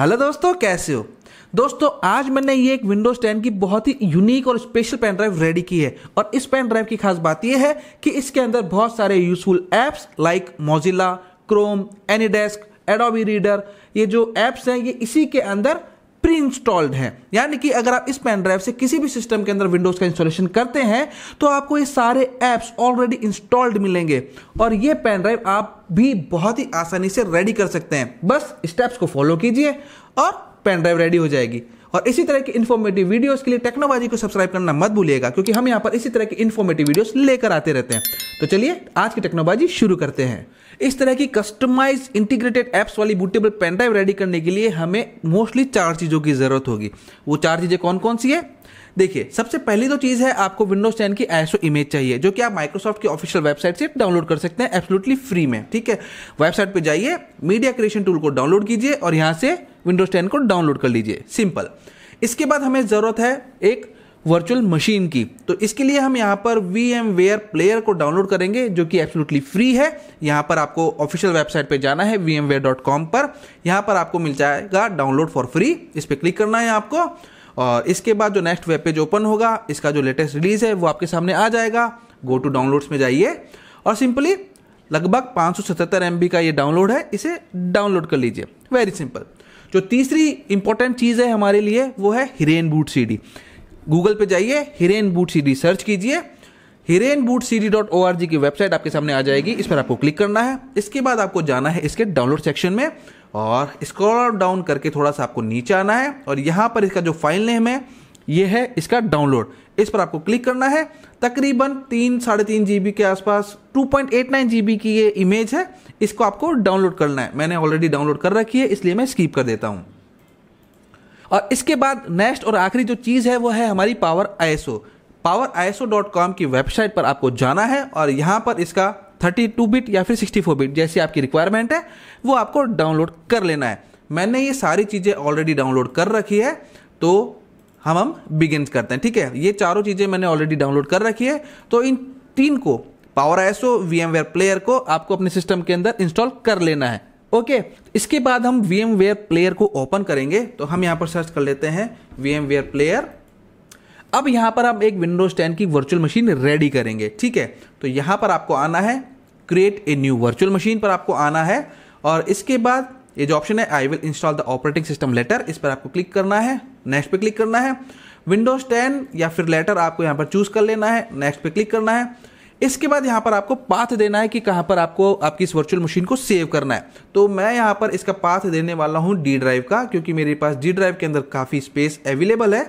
Hello दोस्तों, कैसे हो? दोस्तों, आज मैंने ये एक विंडोज़ 10 की बहुत ही यूनिक और स्पेशल पेन ड्राइव रेडी की है। और इस पेन ड्राइव की खास बात यह है कि इसके अंदर बहुत सारे useful apps like Mozilla Chrome AnyDesk Adobe Reader ये जो एप्स हैं, ये इसी के अंदर प्री इंस्टॉल्ड है। यानी कि अगर आप इस पेन ड्राइव से किसी भी सिस्टम के अंदर विंडोज़ का इंस्टॉलेशन करते हैं तो आपको ये सारे ऐप्स ऑलरेडी इंस्टॉल्ड मिलेंगे। और ये पेन ड्राइव आप भी बहुत ही आसानी से रेडी कर सकते हैं। बस स्टेप्स को फॉलो कीजिए और पेन ड्राइव रेडी हो जाएगी। और इसी तरह की इन्फॉर्मेटिव वीडियोस के लिए टेक्नोलॉजी को सब्सक्राइब करना मत भूलिएगा, क्योंकि हम यहाँ पर इसी तरह की इन्फॉर्मेटिव वीडियोस लेकर आते रहते हैं। तो चलिए, आज की टेक्नोलॉजी शुरू करते हैं। इस तरह की कस्टमाइज इंटीग्रेटेड एप्स वाली बुटेबल पेन ड्राइव रेडी करने के लिए हमें मोस्टली चार चीज़ों की ज़रूरत होगी। वो चार चीज़ें कौन कौन सी है? देखिए, सबसे पहली तो चीज़ है आपको विंडोज़ 10 की एसओ इमेज चाहिए, जो कि आप माइक्रोसॉफ्ट की ऑफिशियल वेबसाइट से डाउनलोड कर सकते हैं एब्सोल्युटली फ्री में, ठीक है? वेबसाइट पर जाइए मीडिया क्रिएशन टूल को डाउनलोड कीजिए और यहाँ से विंडोज़ 10 को डाउनलोड कर लीजिए सिंपल इसके बाद हमें ज़रूरत है एक वर्चुअल मशीन की तो इसके लिए हम यहाँ पर वी एम वेयर प्लेयर को डाउनलोड करेंगे, जो कि एब्सोल्युटली फ्री है। यहाँ पर आपको ऑफिशियल वेबसाइट पे जाना है V M ware dot com पर। यहाँ पर आपको मिल जाएगा डाउनलोड फॉर फ्री इस पर क्लिक करना है आपको। और इसके बाद जो नेक्स्ट वेब पेज ओपन होगा, इसका जो लेटेस्ट रिलीज़ है, वो आपके सामने आ जाएगा। गो टू डाउनलोड्स में जाइए और सिंपली लगभग पाँच सौ सतहत्तर का ये डाउनलोड है, इसे डाउनलोड कर लीजिए। वेरी सिंपल जो तीसरी इंपॉर्टेंट चीज़ है हमारे लिए, वो है Hiren boot C D Google पे जाइए Hiren boot C D search कीजिए। Hiren boot C D dot O R G की वेबसाइट आपके सामने आ जाएगी, इस पर आपको क्लिक करना है। इसके बाद आपको जाना है इसके डाउनलोड सेक्शन में। और स्क्रॉल डाउन करके थोड़ा सा आपको नीचे आना है और यहाँ पर इसका जो फ़ाइल नेम है, ये है इसका डाउनलोड इस पर आपको क्लिक करना है। तकरीबन तीन, साढ़े तीन जीबी के आसपास टू पॉइंट की ये इमेज है। इसको आपको डाउनलोड करना है। मैंने ऑलरेडी डाउनलोड कर रखी है, इसलिए मैं स्कीप कर देता हूँ। और इसके बाद नेक्स्ट और आखिरी जो चीज़ है, वो है हमारी पावर आईएसओ पावर कॉम की वेबसाइट पर आपको जाना है और यहाँ पर इसका 32 बिट या फिर 64 बिट जैसी आपकी रिक्वायरमेंट है, वो आपको डाउनलोड कर लेना है। मैंने ये सारी चीज़ें ऑलरेडी डाउनलोड कर रखी है तो हम हम बिगिन करते हैं, ठीक है? ये चारों चीज़ें मैंने ऑलरेडी डाउनलोड कर रखी है तो इन तीन को पावर आईएसओ वीएमवेयर प्लेयर को आपको अपने सिस्टम के अंदर इंस्टॉल कर लेना है, ओके? इसके बाद हम वी एम वेयर प्लेयर को ओपन करेंगे तो हम यहाँ पर सर्च कर लेते हैं वी एम वेयर प्लेयर अब यहाँ पर हम एक विंडोज़ 10 की वर्चुअल मशीन रेडी करेंगे, ठीक है? तो यहाँ पर आपको आना है create a new virtual machine पर आपको आना है, और इसके बाद ये जो ऑप्शन है I will install the operating system later इस पर आपको क्लिक करना है नेक्स्ट पे क्लिक करना है। विंडोज़ 10 या फिर लेटर आपको यहाँ पर चूज़ कर लेना है नेक्स्ट पे क्लिक करना है। इसके बाद यहाँ पर आपको पाथ देना है कि कहाँ पर आपको, आपकी इस वर्चुअल मशीन को सेव करना है। तो मैं यहाँ पर इसका पाथ देने वाला हूँ डी ड्राइव का, क्योंकि मेरे पास डी ड्राइव के अंदर काफ़ी स्पेस अवेलेबल है,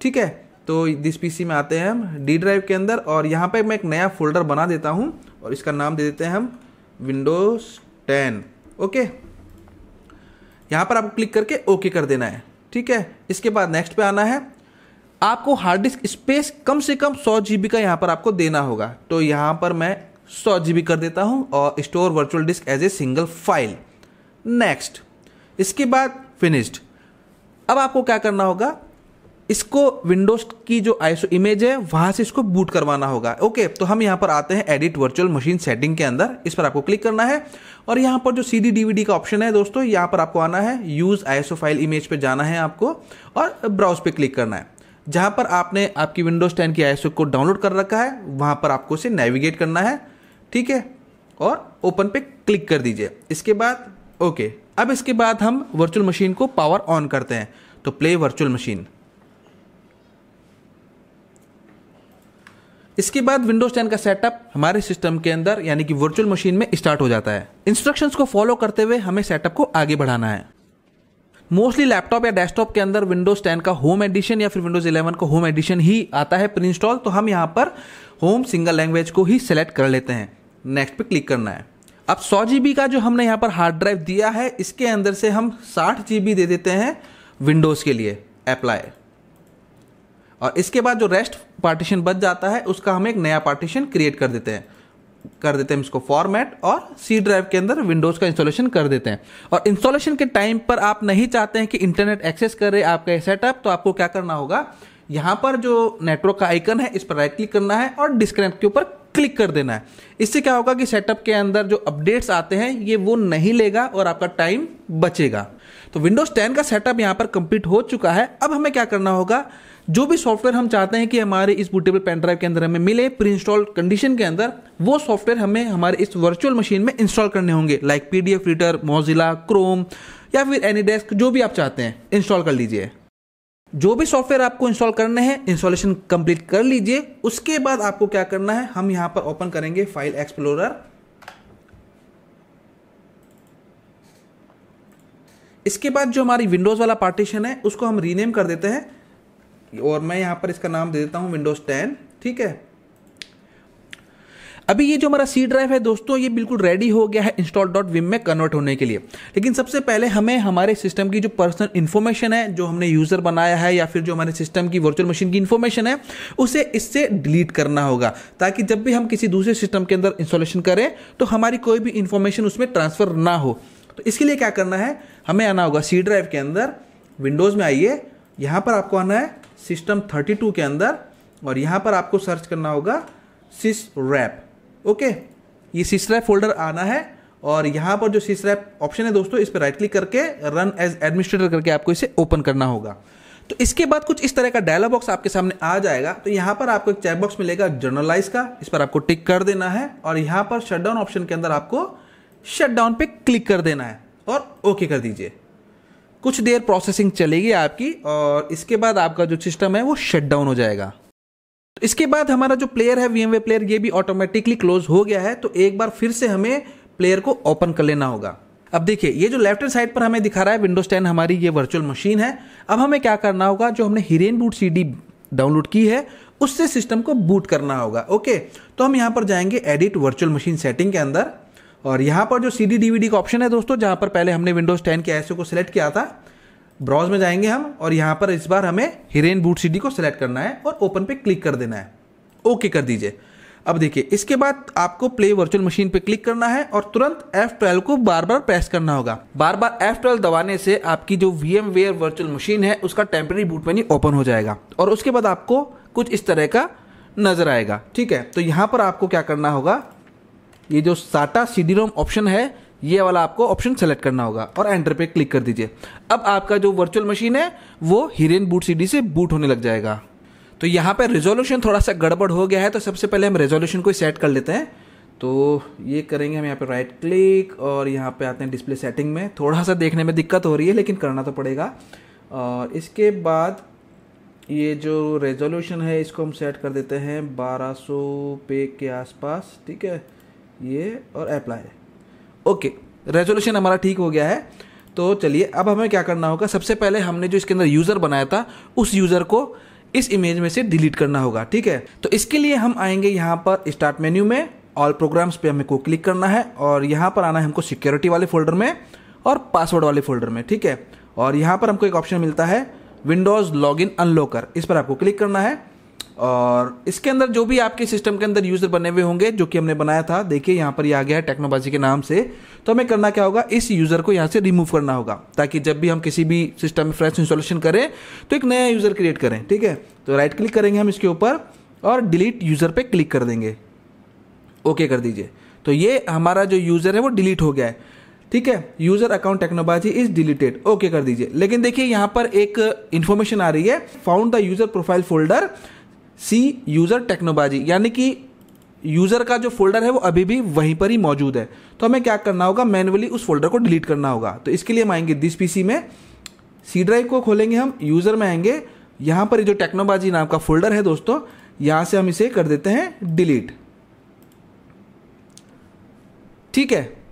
ठीक है? तो दिस पीसी में आते हैं हम डी ड्राइव के अंदर और यहाँ पर मैं एक नया फोल्डर बना देता हूँ और इसका नाम दे देते हैं हम विंडोज़ टेन ओके यहाँ पर आपको क्लिक करके ओके कर देना है, ठीक है? इसके बाद नेक्स्ट पे आना है। आपको हार्ड डिस्क स्पेस कम से कम सौ जी का यहाँ पर आपको देना होगा। तो यहाँ पर मैं सौ जी कर देता हूँ और store virtual disk as a single file next इसके बाद फिनिश्ड अब आपको क्या करना होगा? इसको विंडोज़ की जो आईएसओ इमेज है, वहाँ से इसको बूट करवाना होगा। ओके तो हम यहाँ पर आते हैं एडिट वर्चुअल मशीन सेटिंग के अंदर। इस पर आपको क्लिक करना है और यहाँ पर जो सी डी डीवीडी का ऑप्शन है दोस्तों, यहाँ पर आपको आना है। यूज़ आईएसओ फ़ाइल इमेज पे जाना है आपको और ब्राउज पे क्लिक करना है। जहाँ पर आपने आपकी विंडोज़ टेन की आईएसओ को डाउनलोड कर रखा है, वहाँ पर आपको इसे नेविगेट करना है। ठीक है? और ओपन पे क्लिक कर दीजिए। इसके बाद ओके अब इसके बाद हम वर्चुअल मशीन को पावर ऑन करते हैं। तो प्ले वर्चुअल मशीन इसके बाद विंडोज़ 10 का सेटअप हमारे सिस्टम के अंदर, यानी कि वर्चुअल मशीन में स्टार्ट हो जाता है। इंस्ट्रक्शंस को फॉलो करते हुए हमें सेटअप को आगे बढ़ाना है। मोस्टली लैपटॉप या डेस्कटॉप के अंदर विंडोज़ 10 का होम एडिशन या फिर विंडोज़ 11 का होम एडिशन ही आता है प्री इंस्टॉल तो हम यहाँ पर होम सिंगल लैंग्वेज को ही सिलेक्ट कर लेते हैं। नेक्स्ट पे क्लिक करना है। अब सौ जी का जो हमने यहाँ पर हार्ड ड्राइव दिया है, इसके अंदर से हम साठ जी दे देते हैं विंडोज़ के लिए अप्लाई और इसके बाद जो रेस्ट पार्टीशन बच जाता है, उसका हम एक नया पार्टीशन क्रिएट कर देते हैं। कर देते हैं इसको फॉर्मेट और सी ड्राइव के अंदर विंडोज़ का इंस्टॉलेशन कर देते हैं। और इंस्टॉलेशन के टाइम पर आप नहीं चाहते हैं कि इंटरनेट एक्सेस करे आपका सेटअप तो आपको क्या करना होगा? यहाँ पर जो नेटवर्क का आइकन है, इस पर राइट क्लिक करना है और डिस्कनेक्ट के ऊपर क्लिक कर देना है। इससे क्या होगा कि सेटअप के अंदर जो अपडेट्स आते हैं, ये वो नहीं लेगा और आपका टाइम बचेगा। तो विंडोज़ 10 का सेटअप यहाँ पर कंप्लीट हो चुका है। अब हमें क्या करना होगा? जो भी सॉफ्टवेयर हम चाहते हैं कि हमारे इस बूटेबल पेन ड्राइव के अंदर हमें मिले प्री इंस्टॉल कंडीशन के अंदर, वो सॉफ्टवेयर हमें हमारे इस वर्चुअल मशीन में इंस्टॉल करने होंगे like PDF reader Mozilla Chrome या फिर एनी डेस्क जो भी आप चाहते हैं इंस्टॉल कर लीजिए। जो भी सॉफ्टवेयर आपको इंस्टॉल करने हैं इंस्टॉलेशन कंप्लीट कर लीजिए। उसके बाद आपको क्या करना है, हम यहाँ पर ओपन करेंगे फ़ाइल एक्सप्लोरर इसके बाद जो हमारी विंडोज़ वाला पार्टीशन है, उसको हम रीनेम कर देते हैं। और मैं यहाँ पर इसका नाम दे देता हूँ विंडोज़ 10 ठीक है? अभी ये जो हमारा सी ड्राइव है दोस्तों, ये बिल्कुल रेडी हो गया है इंस्टॉल डॉट विम में कन्वर्ट होने के लिए। लेकिन सबसे पहले हमें हमारे सिस्टम की जो पर्सनल इन्फॉर्मेशन है, जो हमने यूज़र बनाया है या फिर जो हमारे सिस्टम की वर्चुअल मशीन की इन्फॉर्मेशन है, उसे इससे डिलीट करना होगा, ताकि जब भी हम किसी दूसरे सिस्टम के अंदर इंस्टॉलेशन करें तो हमारी कोई भी इंफॉर्मेशन उसमें ट्रांसफ़र ना हो। तो इसके लिए क्या करना है? हमें आना होगा सी ड्राइव के अंदर। विंडोज़ में आइए। यहाँ पर आपको आना है। सिस्टम 32 के अंदर, और यहाँ पर आपको सर्च करना होगा सिस रैप ओके? ये सिसरैप फोल्डर आना है, और यहाँ पर जो सिस रैप ऑप्शन है दोस्तों, इस पर राइट क्लिक करके रन एज एडमिनिस्ट्रेटर करके आपको इसे ओपन करना होगा। तो इसके बाद कुछ इस तरह का डायलॉग बॉक्स आपके सामने आ जाएगा। तो यहाँ पर आपको एक चेक बॉक्स मिलेगा जर्नलाइज का, इस पर आपको टिक कर देना है, और यहाँ पर शटडाउन ऑप्शन के अंदर आपको शटडाउन पे क्लिक कर देना है, और ओके कर दीजिए। कुछ देर प्रोसेसिंग चलेगी आपकी और इसके बाद आपका जो सिस्टम है वो शट डाउन हो जाएगा। तो इसके बाद हमारा जो प्लेयर है वीएमवे प्लेयर ये भी ऑटोमेटिकली क्लोज हो गया है तो एक बार फिर से हमें प्लेयर को ओपन कर लेना होगा। अब देखिए, ये जो लेफ़्ट हैंड साइड पर हमें दिखा रहा है विंडोज़ टेन हमारी ये वर्चुअल मशीन है। अब हमें क्या करना होगा, जो हमने हिरेन बूट सीडी डाउनलोड की है, उससे सिस्टम को बूट करना होगा ओके तो हम यहाँ पर जाएँगे एडिट वर्चुअल मशीन सेटिंग के अंदर। और यहाँ पर जो सी डी डीवीडी का ऑप्शन है दोस्तों, जहाँ पर पहले हमने विंडोज़ 10 के ऐसे को सिलेक्ट किया था ब्राउज में जाएँगे हम और यहाँ पर इस बार हमें हिरेन बूट सीडी को सिलेक्ट करना है और ओपन पे क्लिक कर देना है। ओके कर दीजिए। अब देखिए, इसके बाद आपको प्ले वर्चुअल मशीन पे क्लिक करना है और तुरंत F12 को बार बार प्रेस करना होगा। बार बार F12 दबाने से आपकी जो VMware वर्चुअल मशीन है, उसका टेम्पररी बूट मेन्यू ओपन हो जाएगा और उसके बाद आपको कुछ इस तरह का नज़र आएगा। ठीक है तो यहाँ पर आपको क्या करना होगा? ये जो साटा सीडी रोम ऑप्शन है, ये वाला आपको ऑप्शन सेलेक्ट करना होगा और एंटर पे क्लिक कर दीजिए। अब आपका जो वर्चुअल मशीन है, वो हिरेन बूट सीडी से बूट होने लग जाएगा। तो यहाँ पर रेजोल्यूशन थोड़ा सा गड़बड़ हो गया है तो सबसे पहले हम रेजोल्यूशन को सेट कर लेते हैं। तो ये करेंगे हम यहाँ पे राइट क्लिक और यहाँ पे आते हैं डिस्प्ले सेटिंग में। थोड़ा सा देखने में दिक्कत हो रही है, लेकिन करना तो पड़ेगा। और इसके बाद ये जो रेजोल्यूशन है, इसको हम सेट कर देते हैं 1200 पे के आसपास, ठीक है? ये और अप्लाई ओके रेजोल्यूशन हमारा ठीक हो गया है. तो चलिए, अब हमें क्या करना होगा? सबसे पहले हमने जो इसके अंदर यूज़र बनाया था, उस यूज़र को इस इमेज में से डिलीट करना होगा, ठीक है? तो इसके लिए हम आएँगे यहाँ पर स्टार्ट मेन्यू में. ऑल प्रोग्राम्स पे हमें को क्लिक करना है और यहाँ पर आना है हमको सिक्योरिटी वाले फोल्डर में और पासवर्ड वाले फोल्डर में, ठीक है? और यहाँ पर हमको एक ऑप्शन मिलता है विंडोज़ लॉग इन अनलॉकर इस पर आपको क्लिक करना है. और इसके अंदर जो भी आपके सिस्टम के अंदर यूज़र बने हुए होंगे, जो कि हमने बनाया था, देखिए यहाँ पर ये आ गया है टेक्नोलॉजी के नाम से। तो हमें करना क्या होगा, इस यूज़र को यहाँ से रिमूव करना होगा, ताकि जब भी हम किसी भी सिस्टम में फ्रेश इंस्टॉलेशन करें तो एक नया यूज़र क्रिएट करें, ठीक है? तो राइट क्लिक करेंगे हम इसके ऊपर और डिलीट यूज़र पर क्लिक कर देंगे। ओके कर दीजिए। तो ये हमारा जो यूज़र है वो डिलीट हो गया है, ठीक है? User account technology is deleted okay कर दीजिए। लेकिन देखिए यहाँ पर एक इंफॉर्मेशन आ रही है found the user profile folder C user Technobaazi, यानी कि यूज़र का जो फोल्डर है वो अभी भी वहीं पर ही मौजूद है। तो हमें क्या करना होगा? मैनुअली उस फोल्डर को डिलीट करना होगा। तो इसके लिए हम आएँगे दिस पीसी में। सी ड्राइव को खोलेंगे हम, यूज़र में आएँगे। यहाँ पर जो टेक्नोबाजी नाम का फोल्डर है दोस्तों, यहाँ से हम इसे कर देते हैं डिलीट। ठीक है?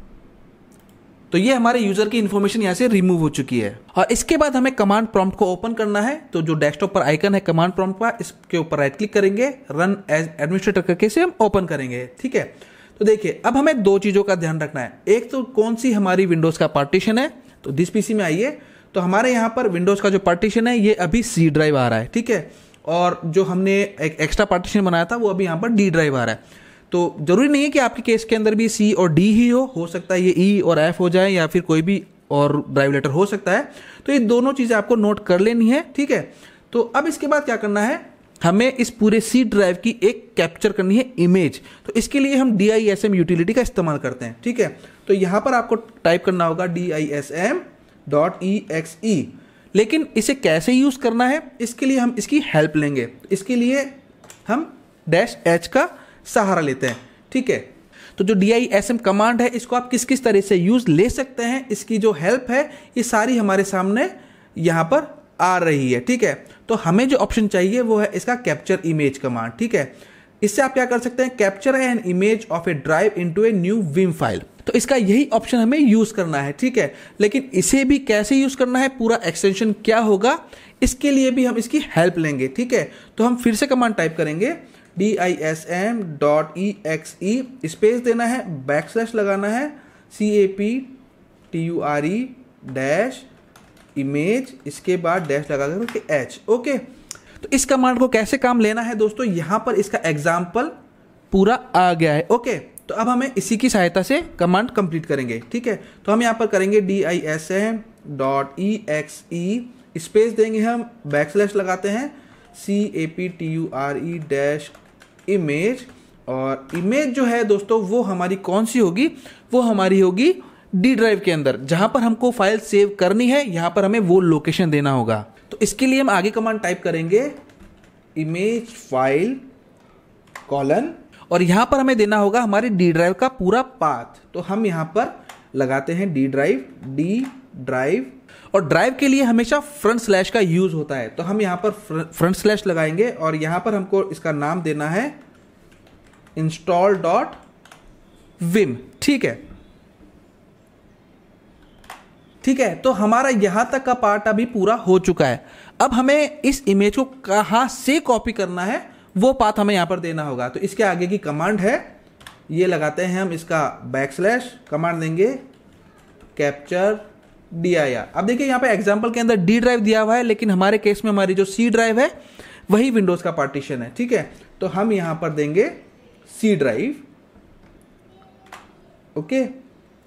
तो ये हमारे यूज़र की इन्फॉर्मेशन यहाँ से रिमूव हो चुकी है। और इसके बाद हमें कमांड प्रॉम्प्ट को ओपन करना है। तो जो डेस्कटॉप पर आइकन है कमांड प्रॉम्प्ट का, इसके ऊपर राइट क्लिक करेंगे। रन एज एडमिनिस्ट्रेटर करके से हम ओपन करेंगे। ठीक है? तो देखिए, अब हमें दो चीज़ों का ध्यान रखना है। एक तो कौन सी हमारी विंडोज़ का पार्टीशन है? तो दिस पीसी में आइए। तो हमारे यहाँ पर विंडोज़ का जो पार्टीशन है, ये अभी सी ड्राइव आ रहा है। ठीक है? और जो हमने एक एक्स्ट्रा पार्टीशन बनाया था, वो अभी यहाँ पर डी ड्राइव आ रहा है। तो ज़रूरी नहीं है कि आपके केस के अंदर भी सी और डी ही हो हो सकता है ये ई e और एफ़ हो जाए या फिर कोई भी और ड्राइव लेटर हो सकता है। तो ये दोनों चीज़ें आपको नोट कर लेनी है, ठीक है? तो अब इसके बाद क्या करना है? हमें इस पूरे सी ड्राइव की एक कैप्चर करनी है इमेज तो इसके लिए हम D I S M utility का इस्तेमाल करते हैं, ठीक है? तो यहाँ पर आपको टाइप करना होगा D I S M dot E X E लेकिन इसे कैसे यूज़ करना है? इसके लिए हम इसकी हेल्प लेंगे। इसके लिए हम डैश एच का सहारा लेते हैं, ठीक है? तो जो D I S M command है, इसको आप किस किस तरह से यूज़ ले सकते हैं? इसकी जो हेल्प है, ये सारी हमारे सामने यहाँ पर आ रही है, ठीक है? तो हमें जो ऑप्शन चाहिए, वो है इसका कैप्चर इमेज कमांड ठीक है? इससे आप क्या कर सकते हैं? Capture an image of a drive into a new Vim file तो इसका यही ऑप्शन हमें यूज़ करना है, ठीक है? लेकिन इसे भी कैसे यूज़ करना है? पूरा एक्सटेंशन क्या होगा? इसके लिए भी हम इसकी हेल्प लेंगे, ठीक है? तो हम फिर से कमांड टाइप करेंगे D I S M dot E X E space देना है बैक स्लैश लगाना है C A P T U R E dash image इसके बाद डैश लगा करके एच ओके तो इस कमांड को कैसे काम लेना है दोस्तों? यहाँ पर इसका एग्ज़ाम्पल पूरा आ गया है ओके तो अब हमें इसी की सहायता से कमांड कंप्लीट करेंगे, ठीक है? तो हम यहाँ पर करेंगे D I S M dot E X E space देंगे हम बैक स्लैश लगाते हैं C A P T U R E dash image और इमेज जो है दोस्तों, वो हमारी कौन सी होगी? वो हमारी होगी डी ड्राइव के अंदर, जहाँ पर हमको फ़ाइल सेव करनी है, यहाँ पर हमें वो लोकेशन देना होगा। तो इसके लिए हम आगे कमांड टाइप करेंगे इमेज फ़ाइल कॉलन और यहाँ पर हमें देना होगा हमारे डी ड्राइव का पूरा पाथ तो हम यहाँ पर लगाते हैं डी ड्राइव डी ड्राइव और ड्राइव के लिए हमेशा फ्रंट स्लैश का यूज़ होता है। तो हम यहाँ पर फ्रंट स्लैश लगाएँगे और यहाँ पर हमको इसका नाम देना है इंस्टॉल डॉट विम ठीक है? ठीक है? तो हमारा यहाँ तक का पार्ट अभी पूरा हो चुका है। अब हमें इस इमेज को कहाँ से कॉपी करना है, वो पाथ हमें यहाँ पर देना होगा। तो इसके आगे की कमांड है। ये लगाते हैं हम इसका बैक स्लैश कमांड देंगे कैप्चर डी आई आर अब देखिए यहाँ पे एग्ज़ाम्पल के अंदर डी ड्राइव दिया हुआ है, लेकिन हमारे केस में हमारी जो सी ड्राइव है, वही विंडोज़ का पार्टीशन है, ठीक है? तो हम यहाँ पर देंगे सी ड्राइव ओके?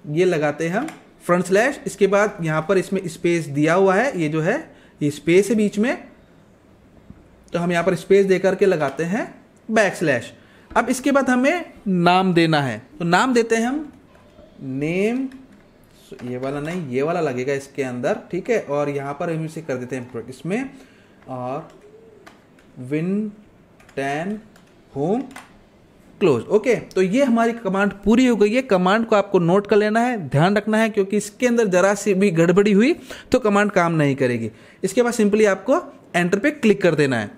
ये लगाते हैं हम फ्रंट स्लैश इसके बाद यहाँ पर इसमें स्पेस दिया हुआ है, ये जो है, ये स्पेस है बीच में। तो हम यहाँ पर स्पेस दे करके लगाते हैं बैक स्लैश अब इसके बाद हमें नाम देना है तो नाम देते हैं हम नेम ये वाला नहीं, ये वाला लगेगा इसके अंदर, ठीक है? और यहाँ पर हम इसे कर देते हैं इसमें और win ten home close okay तो ये हमारी कमांड पूरी हो गई है। कमांड को आपको नोट कर लेना है, ध्यान रखना है, क्योंकि इसके अंदर जरा सी भी गड़बड़ी हुई तो कमांड काम नहीं करेगी। इसके बाद सिंपली आपको एंटर पे क्लिक कर देना है।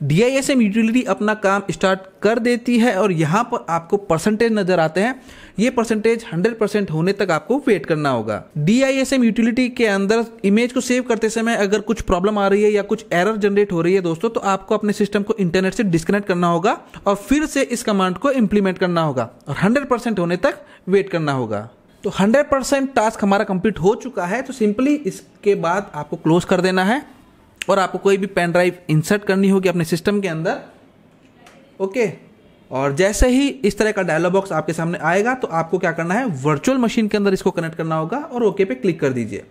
एम यूटिलिटी अपना काम स्टार्ट कर देती है और यहाँ पर आपको परसेंटेज नज़र आते हैं। ये परसेंटेज 100 परसेंट होने तक आपको वेट करना होगा। एम यूटिलिटी के अंदर इमेज को सेव करते समय अगर कुछ प्रॉब्लम आ रही है या कुछ एरर जनरेट हो रही है दोस्तों तो आपको अपने सिस्टम को इंटरनेट से डिस्कनेक्ट करना होगा और फिर से इस कमांड को इंप्लीमेंट करना होगा और हंड्रेड होने तक वेट करना होगा। तो 100 परसेंट टास्क हमारा कंप्लीट हो चुका है तो सिंपली इसके बाद आपको क्लोज कर देना है। और आपको कोई भी पेन ड्राइव इंसर्ट करनी होगी अपने सिस्टम के अंदर। ओके और जैसे ही इस तरह का डायलॉग बॉक्स आपके सामने आएगा तो आपको क्या करना है? वर्चुअल मशीन के अंदर इसको कनेक्ट करना होगा और ओके पे क्लिक कर दीजिए।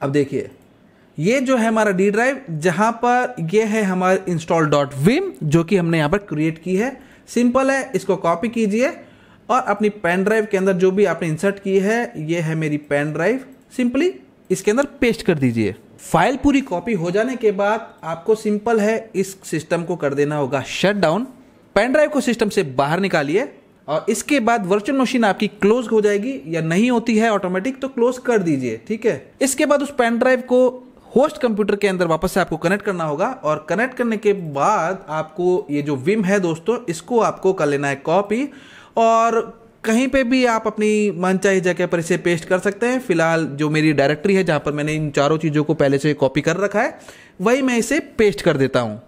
अब देखिए, ये जो है हमारा डी ड्राइव जहाँ पर ये है हमारा इंस्टॉल डॉट विम जो कि हमने यहाँ पर क्रिएट की है। सिंपल है, इसको कॉपी कीजिए और अपनी पेन ड्राइव के अंदर जो भी आपने इंसर्ट की है, ये है मेरी पेन ड्राइव सिंपली इसके अंदर पेस्ट कर दीजिए। फ़ाइल पूरी कॉपी हो जाने के बाद आपको सिंपल है, इस सिस्टम को कर देना होगा। शट डाउन पेन ड्राइव को सिस्टम से बाहर निकालिए और इसके बाद वर्चुअल मशीन आपकी क्लोज हो जाएगी या नहीं होती है ऑटोमेटिक तो क्लोज कर दीजिए, ठीक है? इसके बाद उस पेन ड्राइव को होस्ट कंप्यूटर के अंदर वापस से आपको कनेक्ट करना होगा और कनेक्ट करने के बाद आपको ये जो विम है दोस्तों, इसको आपको कर लेना है कॉपी और कहीं पे भी आप अपनी मनचाही जगह पर इसे पेस्ट कर सकते हैं। फ़िलहाल जो मेरी डायरेक्टरी है, जहाँ पर मैंने इन चारों चीज़ों को पहले से कॉपी कर रखा है, वही मैं इसे पेस्ट कर देता हूँ।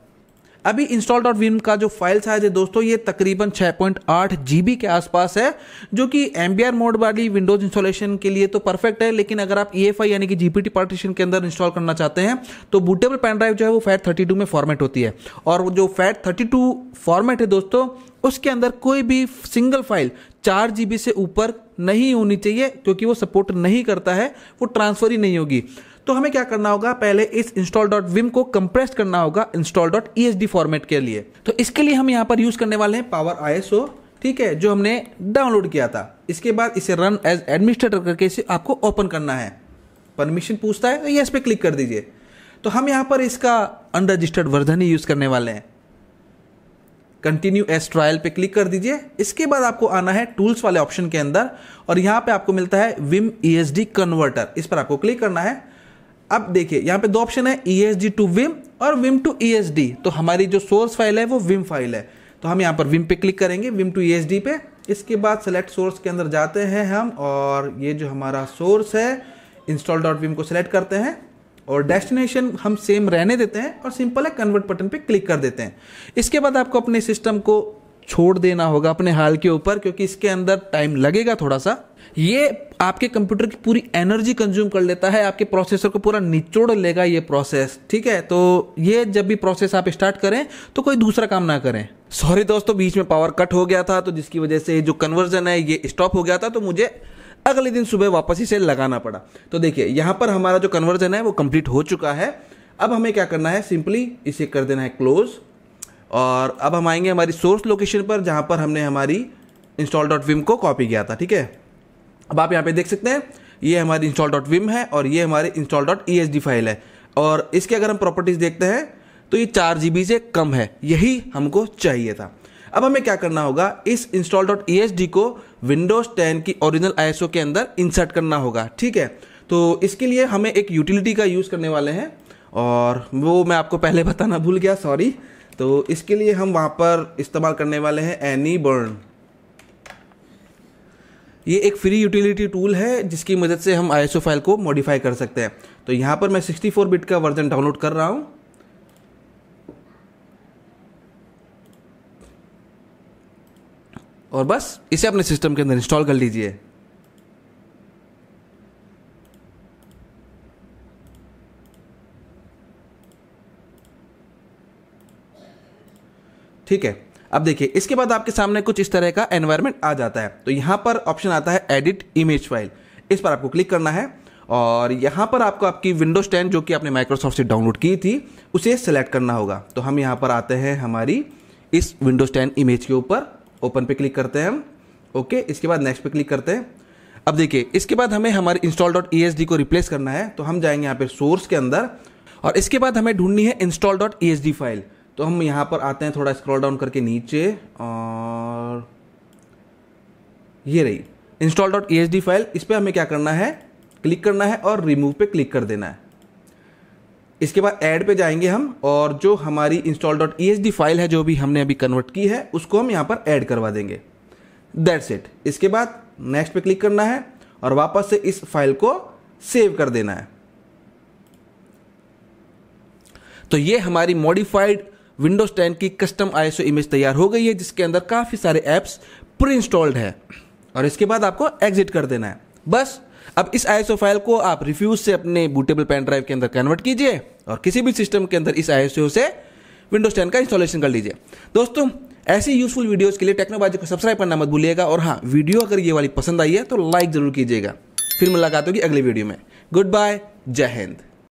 अभी इंस्टॉल डॉट विम का जो फ़ाइल साइज़ है दोस्तों, ये तकरीबन 6.8 जीबी के आसपास है, जो कि एमबीआर मोड वाली विंडोज़ इंस्टॉलेशन के लिए तो परफेक्ट है, लेकिन अगर आप ई e यानी कि जीपीटी पार्टीशन के अंदर इंस्टॉल करना चाहते हैं तो बूटेबल पेन ड्राइव जो है वो फैट 32 में फॉर्मेट होती है। और जो फैट 32 फॉर्मेट है दोस्तों, उसके अंदर कोई भी सिंगल फ़ाइल चार जीबी से ऊपर नहीं होनी चाहिए, क्योंकि वो सपोर्ट नहीं करता है, वो ट्रांसफ़र ही नहीं होगी। तो हमें क्या करना होगा? पहले इस इंस्टॉल डॉट विम को कंप्रेस करना होगा इंस्टॉल डॉट ई फॉर्मेट के लिए। तो इसके लिए हम यहाँ पर यूज़ करने वाले हैं पावर आई एस ओ ठीक है, जो हमने डाउनलोड किया था। इसके बाद इसे रन एज एडमिनिस्ट्रेटर करके इसे आपको ओपन करना है। परमिशन पूछता है तो यस पे क्लिक कर दीजिए। तो हम यहाँ पर इसका अनरजिस्टर्ड वर्जन ही यूज़ करने वाले हैं। कंटिन्यू एस ट्रायल पे क्लिक कर दीजिए। इसके बाद आपको आना है टूल्स वाले ऑप्शन के अंदर और यहाँ पे आपको मिलता है विम ई एस डी कन्वर्टर इस पर आपको क्लिक करना है। अब देखिए, यहाँ पे दो ऑप्शन है E S D to Vim और Vim to E S D तो हमारी जो सोर्स फ़ाइल है वो विम फ़ाइल है। तो हम यहाँ पर विम पे क्लिक करेंगे Vim to E S D पे। इसके बाद सेलेक्ट सोर्स के अंदर जाते हैं हम और ये जो हमारा सोर्स है इंस्टॉल डॉट विम को सिलेक्ट करते हैं। और डेस्टिनेशन हम सेम रहने देते हैं और सिंपल है कन्वर्ट बटन पे क्लिक कर देते हैं। इसके बाद आपको अपने सिस्टम को छोड़ देना होगा अपने हाल के ऊपर, क्योंकि इसके अंदर टाइम लगेगा थोड़ा सा ये आपके कंप्यूटर की पूरी एनर्जी कंज्यूम कर लेता है, आपके प्रोसेसर को पूरा निचोड़ लेगा ये प्रोसेस ठीक है? तो ये जब भी प्रोसेस आप स्टार्ट करें तो कोई दूसरा काम ना करें। सॉरी दोस्तों, बीच में पावर कट हो गया था तो जिसकी वजह से जो कन्वर्जन है, ये स्टॉप हो गया था तो मुझे अगले दिन सुबह वापस इसे लगाना पड़ा। तो देखिए, यहाँ पर हमारा जो कन्वर्जन है वो कंप्लीट हो चुका है। अब हमें क्या करना है? सिंपली इसे कर देना है क्लोज और अब हम आएँगे हमारी सोर्स लोकेशन पर, जहाँ पर हमने हमारी इंस्टॉल डॉट विम को कॉपी किया था, ठीक है? अब आप यहाँ पे देख सकते हैं, ये हमारी इंस्टॉल डॉट विम है और ये हमारी install dot E S D file है। और इसके अगर हम प्रॉपर्टीज़ देखते हैं तो ये चार जी बी से कम है। यही हमको चाहिए था। अब हमें क्या करना होगा? इस इंस्टॉल डॉट ई को विंडोज़ टेन की ओरिजिनल आईएसओ के अंदर इंसर्ट करना होगा, ठीक है? तो इसके लिए हमें एक यूटिलिटी का यूज़ करने वाले हैं। और वो मैं आपको पहले बताना भूल गया सॉरी तो इसके लिए हम वहाँ पर इस्तेमाल करने वाले हैं एनी बर्न ये एक फ्री यूटिलिटी टूल है, जिसकी मदद से हम आईएसओ फ़ाइल को मॉडिफाई कर सकते हैं। तो यहाँ पर मैं 64 बिट का वर्जन डाउनलोड कर रहा हूँ। और बस इसे अपने सिस्टम के अंदर इंस्टॉल कर लीजिए। ठीक है, अब देखिए, इसके बाद आपके सामने कुछ इस तरह का एनवायरमेंट आ जाता है। तो यहाँ पर ऑप्शन आता है एडिट इमेज फ़ाइल इस पर आपको क्लिक करना है और यहाँ पर आपको आपकी विंडोज़ टेन जो कि आपने माइक्रोसॉफ्ट से डाउनलोड की थी, उसे सेलेक्ट करना होगा। तो हम यहाँ पर आते हैं हमारी इस विंडोज़ टेन इमेज के ऊपर। ओपन पे क्लिक करते हैं हम। ओके, इसके बाद नेक्स्ट पे क्लिक करते हैं। अब देखिए, इसके बाद हमें हमारे इंस्टॉल डॉट ई को रिप्लेस करना है तो हम जाएँगे यहाँ पे सोर्स के अंदर, और इसके बाद हमें ढूंढनी है इंस्टॉल डॉट ई फ़ाइल तो हम यहाँ पर आते हैं, थोड़ा स्क्रॉल डाउन करके नीचे, और ये रही। इंस्टॉल डॉट ई फ़ाइल इस पर हमें क्या करना है? क्लिक करना है और रिमूव पे क्लिक कर देना है। इसके बाद ऐड पे जाएँगे हम और जो हमारी इंस्टॉल डॉट ई फ़ाइल है, जो भी हमने अभी कन्वर्ट की है, उसको हम यहाँ पर ऐड करवा देंगे। दैट्स इट इसके बाद नेक्स्ट पे क्लिक करना है और वापस से इस फ़ाइल को सेव कर देना है। तो ये हमारी मॉडिफाइड विंडोज़ 10 की कस्टम आईएसओ इमेज तैयार हो गई है, जिसके अंदर काफ़ी सारे एप्स प्री इंस्टॉल्ड है। और इसके बाद आपको एग्जिट कर देना है। बस अब इस आईएसओ फ़ाइल को आप रिफ्यूज से अपने बूटेबल पेन ड्राइव के अंदर कन्वर्ट कीजिए और किसी भी सिस्टम के अंदर इस आईएसओ से विंडोज़ टेन का इंस्टॉलेशन कर लीजिए। दोस्तों, ऐसी यूजफुल वीडियोस के लिए टेक्नोबाजी को सब्सक्राइब करना मत भूलिएगा और हाँ वीडियो अगर ये वाली पसंद आई है तो लाइक ज़रूर कीजिएगा। फिर मुलाकात होगी अगले वीडियो में। गुड बाय जय हिंद